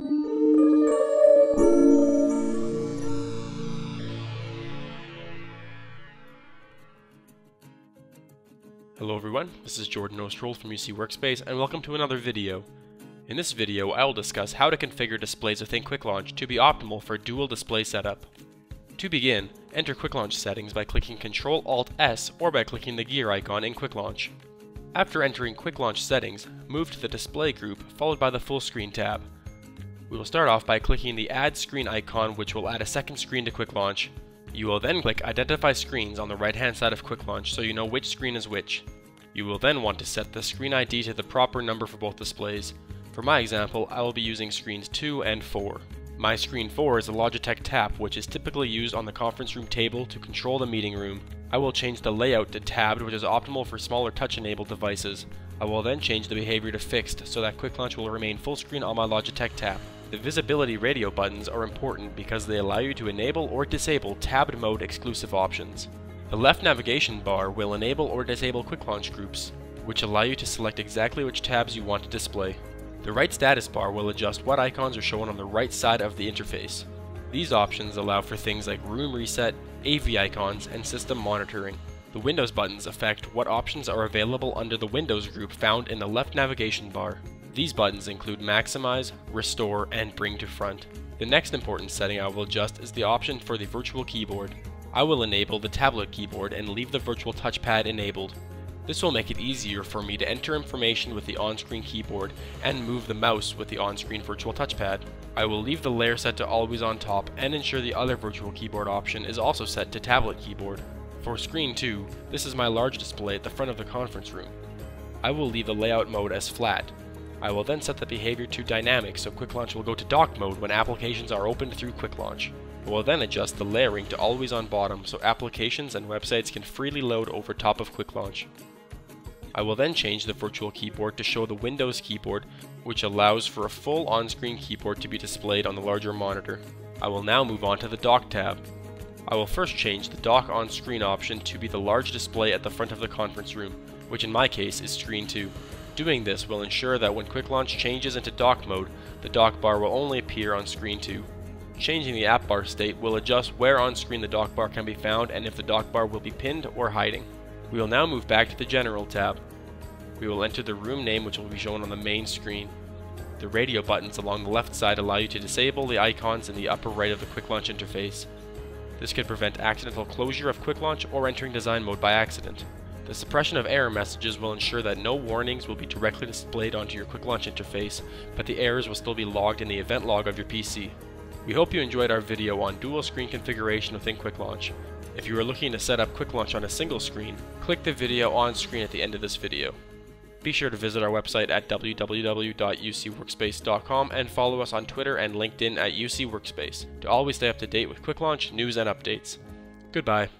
Hello everyone, this is Jordan Ostrold from UC Workspace and welcome to another video. In this video, I will discuss how to configure displays within Quick Launch to be optimal for dual display setup. To begin, enter Quick Launch settings by clicking Ctrl Alt S or by clicking the gear icon in Quick Launch. After entering Quick Launch settings, move to the Display group followed by the Full Screen tab. We will start off by clicking the Add Screen icon which will add a second screen to Quick Launch. You will then click Identify Screens on the right hand side of Quick Launch so you know which screen is which. You will then want to set the screen ID to the proper number for both displays. For my example, I will be using screens 2 and 4. My screen 4 is a Logitech Tap which is typically used on the conference room table to control the meeting room. I will change the layout to tabbed which is optimal for smaller touch enabled devices. I will then change the behavior to fixed so that Quick Launch will remain full screen on my Logitech Tap. The visibility radio buttons are important because they allow you to enable or disable tabbed mode exclusive options. The left navigation bar will enable or disable quick launch groups, which allow you to select exactly which tabs you want to display. The right status bar will adjust what icons are shown on the right side of the interface. These options allow for things like room reset, AV icons, and system monitoring. The Windows buttons affect what options are available under the Windows group found in the left navigation bar. These buttons include Maximize, Restore, and Bring to Front. The next important setting I will adjust is the option for the virtual keyboard. I will enable the tablet keyboard and leave the virtual touchpad enabled. This will make it easier for me to enter information with the on-screen keyboard and move the mouse with the on-screen virtual touchpad. I will leave the layer set to always on top and ensure the other virtual keyboard option is also set to tablet keyboard. For screen 2, this is my large display at the front of the conference room. I will leave the layout mode as flat, I will then set the behavior to dynamic so Quick Launch will go to dock mode when applications are opened through Quick Launch. I will then adjust the layering to always on bottom so applications and websites can freely load over top of Quick Launch. I will then change the virtual keyboard to show the Windows keyboard, which allows for a full on-screen keyboard to be displayed on the larger monitor. I will now move on to the Dock tab. I will first change the Dock on-screen option to be the large display at the front of the conference room, which in my case is Screen 2. Doing this will ensure that when Quick Launch changes into dock mode, the dock bar will only appear on screen 2. Changing the app bar state will adjust where on screen the dock bar can be found and if the dock bar will be pinned or hiding. We will now move back to the General tab. We will enter the room name which will be shown on the main screen. The radio buttons along the left side allow you to disable the icons in the upper right of the Quick Launch interface. This can prevent accidental closure of Quick Launch or entering design mode by accident. The suppression of error messages will ensure that no warnings will be directly displayed onto your Quick Launch interface, but the errors will still be logged in the event log of your PC. We hope you enjoyed our video on dual screen configuration within Quick Launch. If you are looking to set up Quick Launch on a single screen, click the video on screen at the end of this video. Be sure to visit our website at www.ucworkspace.com and follow us on Twitter and LinkedIn at UC Workspace to always stay up to date with Quick Launch, news, and updates. Goodbye.